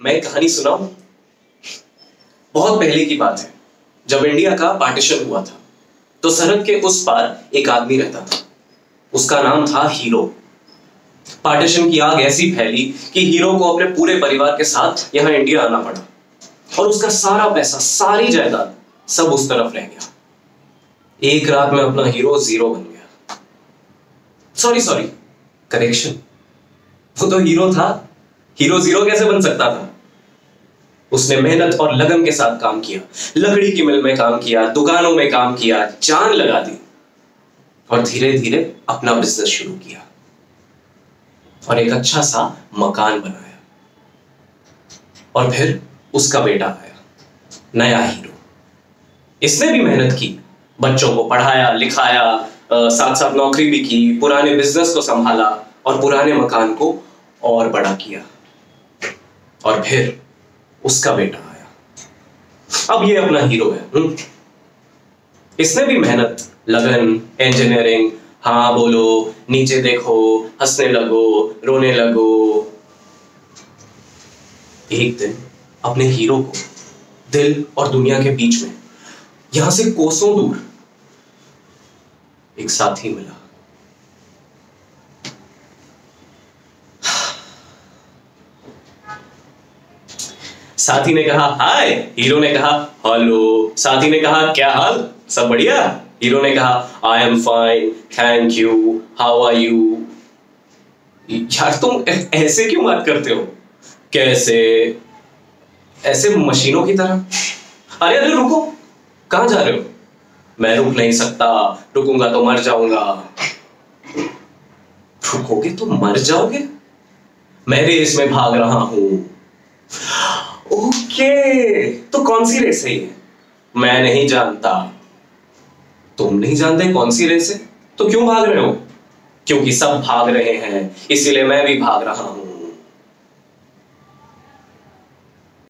मैं एक कहानी सुनाऊं? बहुत पहले की बात है, जब इंडिया का पार्टीशन हुआ था तो सरहद के उस पार एक आदमी रहता था। उसका नाम था हीरो। पार्टीशन की आग ऐसी फैली कि हीरो को अपने पूरे परिवार के साथ यहाँ इंडिया आना पड़ा। और उसका सारा पैसा, सारी जायदाद सब उस तरफ़ रह गया। एक रात में अपना हीरो ज़ीरो बन गया। सॉरी सॉरी करेक्शन वो तो हीरो था हीरो ज़ीरो कैसे बन सकता था? उसने मेहनत और लगन के साथ काम किया, लकड़ी की मिल में काम किया, दुकानों में काम किया, जान लगा दी और धीरे धीरे अपना बिज़नेस शुरू किया और एक अच्छा सा मकान बनाया। और फिर उसका बेटा आया, नया हीरो। इसने भी मेहनत की, बच्चों को पढ़ाया, लिखाया साथ साथ नौकरी भी की, पुराने बिज़नेस को संभाला और पुराने मकान को और बड़ा किया। और फिर उसका बेटा आया। अब ये अपना हीरो है हुँ? इसने भी मेहनत, लगन इंजीनियरिंग हाँ बोलो, नीचे देखो, हंसने लगो, रोने लगो। एक दिन अपने हीरो को दिल और दुनिया के बीच में यहाँ से कोसों दूर एक साथी मिला। साथी ने कहा, हाय। हीरो ने कहा, हेलो। साथी ने कहा, क्या हाल? सब बढ़िया? हीरो ने कहा I am fine thank you how are you यार, तुम ऐसे क्यों बात करते हो? कैसे? ऐसे मशीनों की तरह? अरे अरे, रुको। कहाँ जा रहे हो? मैं रुक नहीं सकता। रुकूँगा तो मर जाऊँगा। रुकोगे तो मर जाओगे? मैं रेस में भाग रहा हूँ। ओके तो कौन सी रेस है मैं नहीं जानता। तुम नहीं जानते कौन सी रेस है? तो क्यों भाग रहे हो? क्योंकि सब भाग रहे हैं, इसीलिए मैं भी भाग रहा हूँ।